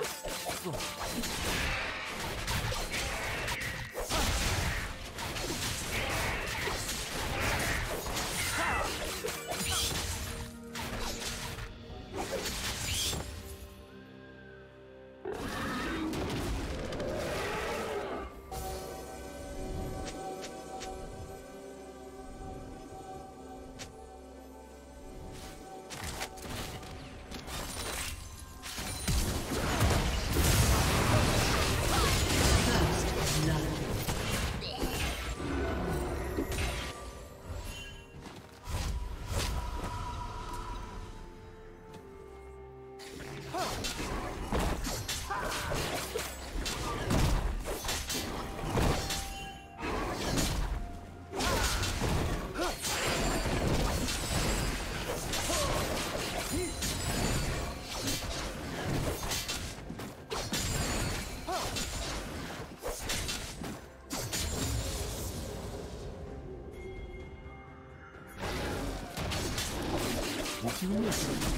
back. Thank you.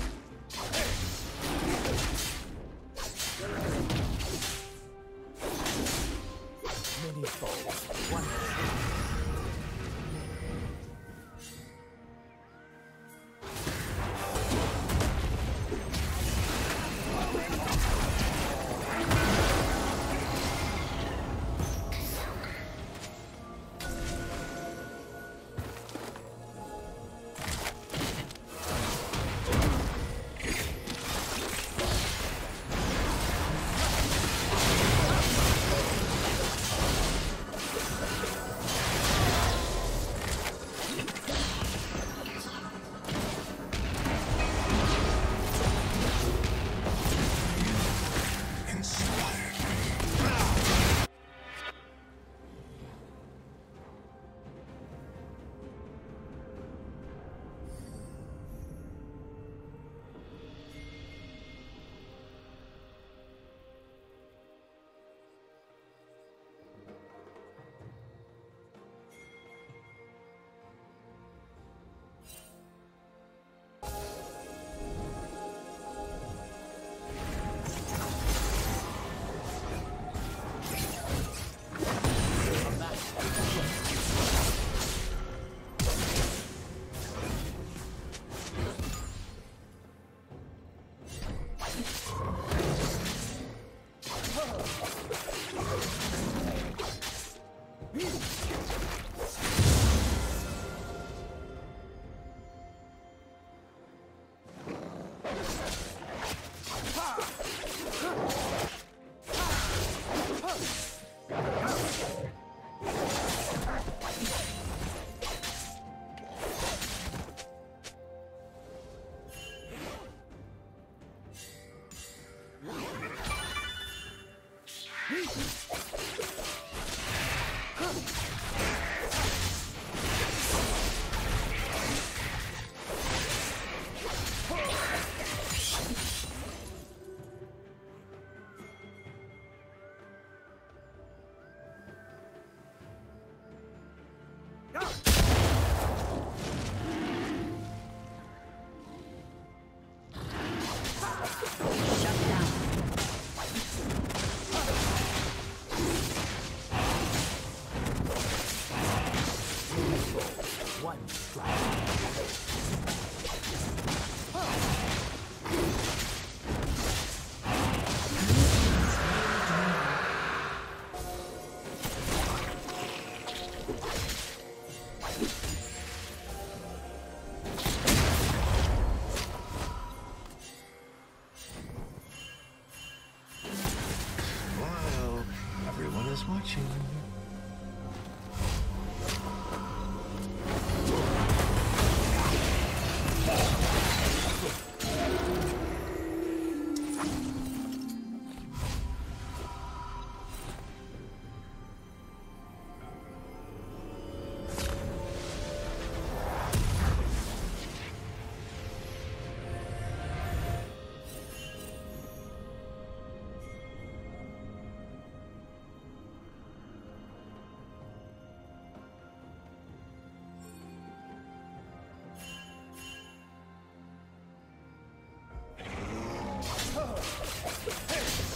Hey!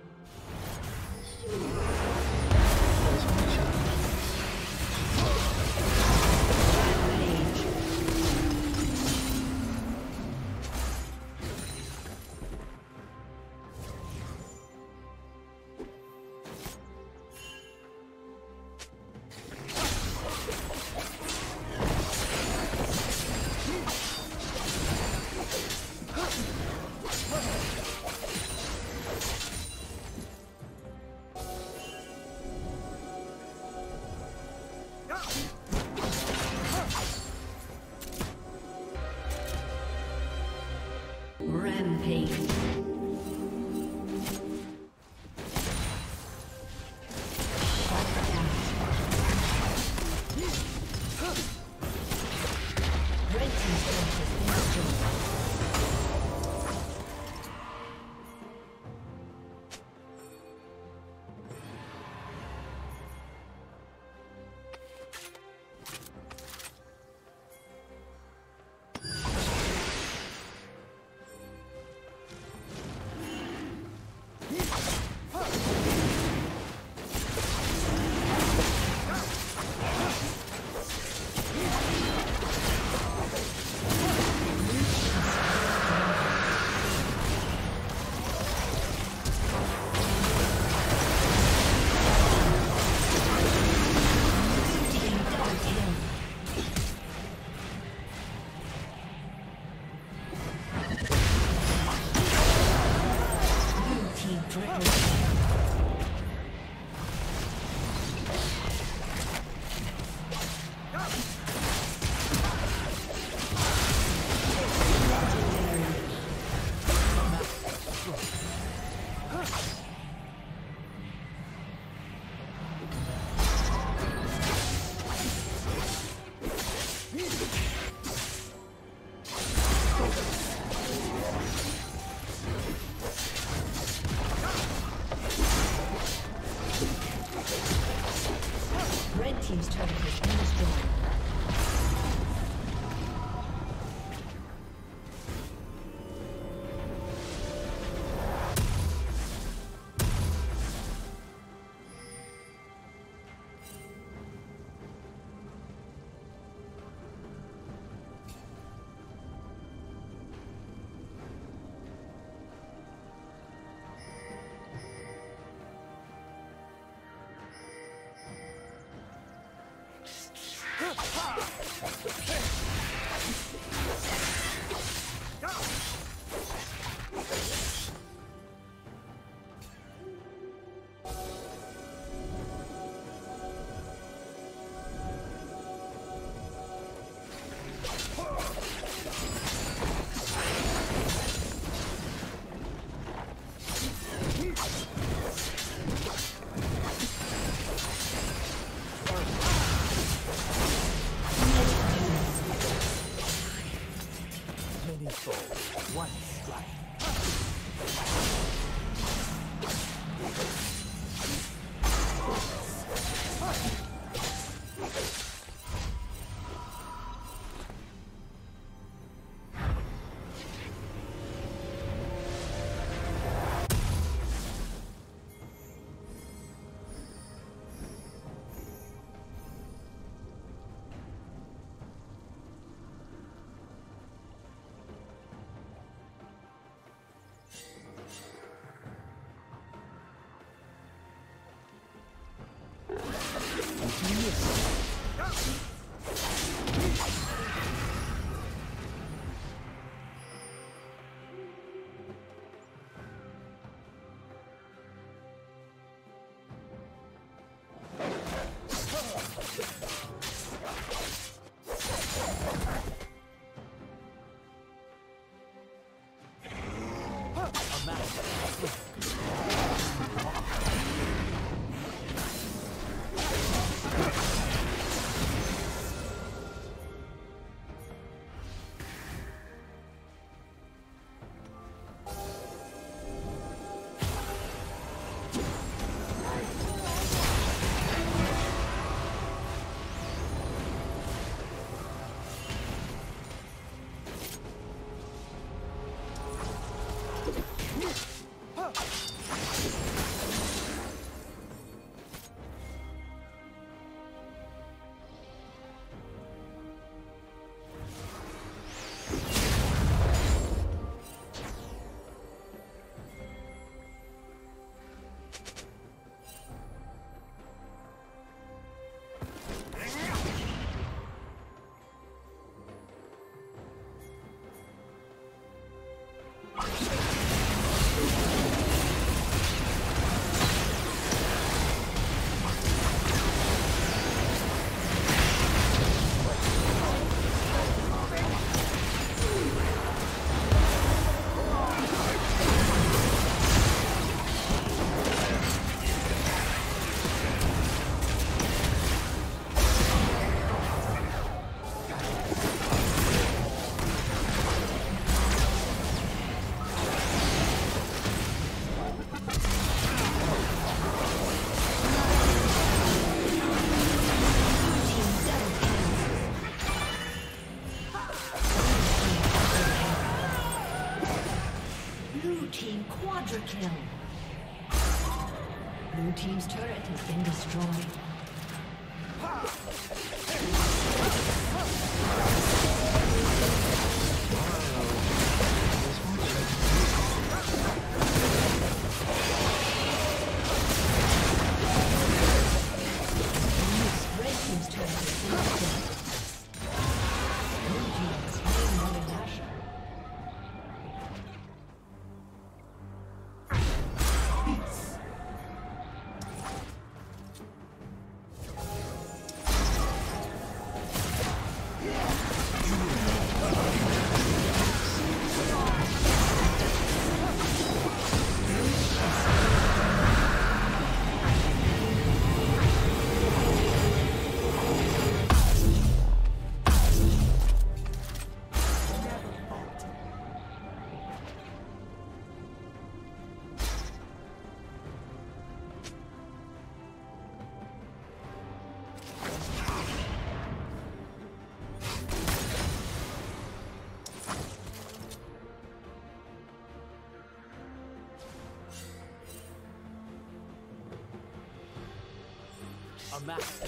Okay. one strike. destroyed. A master